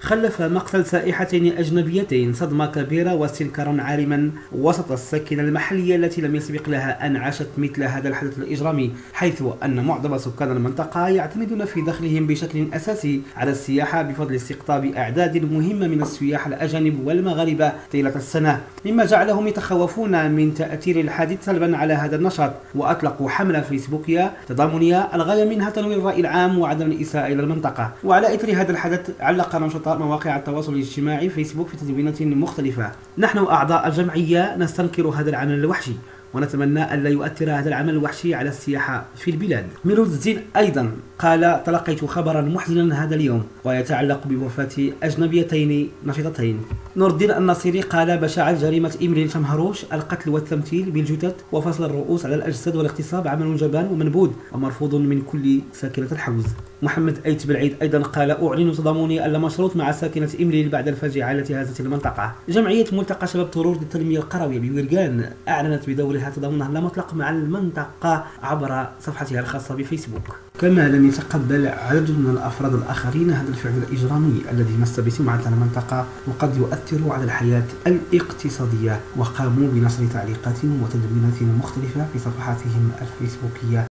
خلف مقتل سائحتين أجنبيتين صدمة كبيرة واستنكارا عارما وسط الساكنة المحلية التي لم يسبق لها أن عاشت مثل هذا الحدث الإجرامي حيث أن معظم سكان المنطقة يعتمدون في دخلهم بشكل أساسي على السياحة بفضل استقطاب أعداد مهمة من السياح الأجانب والمغاربة طيلة السنة مما جعلهم يتخوفون من تأثير الحادث سلبا على هذا النشاط وأطلقوا حملة فيسبوكية تضامنية الغاية منها تنوير الرأي العام وعدم الإساءة إلى المنطقة وعلى إثر هذا الحدث علق نشطاء مواقع التواصل الاجتماعي فيسبوك في تدوينات مختلفة. نحن أعضاء الجمعية نستنكر هذا العمل الوحشي ونتمنى ألا يؤثر هذا العمل الوحشي على السياحة في البلاد. ميلود الزين أيضا. قال تلقيت خبرا محزنا هذا اليوم ويتعلق بوفاة أجنبيتين نشطتين. نور الدين النصيري قال بشاعة جريمة إمرين شمهروش القتل والتمثيل بالجثث وفصل الرؤوس على الأجساد والاغتصاب عمل جبان ومنبوذ ومرفوض من كل ساكنة الحوز. محمد أيت بالعيد أيضا قال أعلن تضامني المشروط مع ساكنة إمرين بعد الفاجعة التي هزت المنطقة. جمعية ملتقى شباب طرور للتنمية القروية بويرغان أعلنت بدورها تضامنها اللامطلق مع المنطقة عبر صفحتها الخاصة بفيسبوك. كما لم يتقبل عدد من الأفراد الآخرين هذا الفعل الإجرامي الذي مس بسمعة المنطقة وقد يؤثر على الحياة الاقتصادية وقاموا بنشر تعليقات وتدوينات مختلفة في صفحاتهم الفيسبوكية.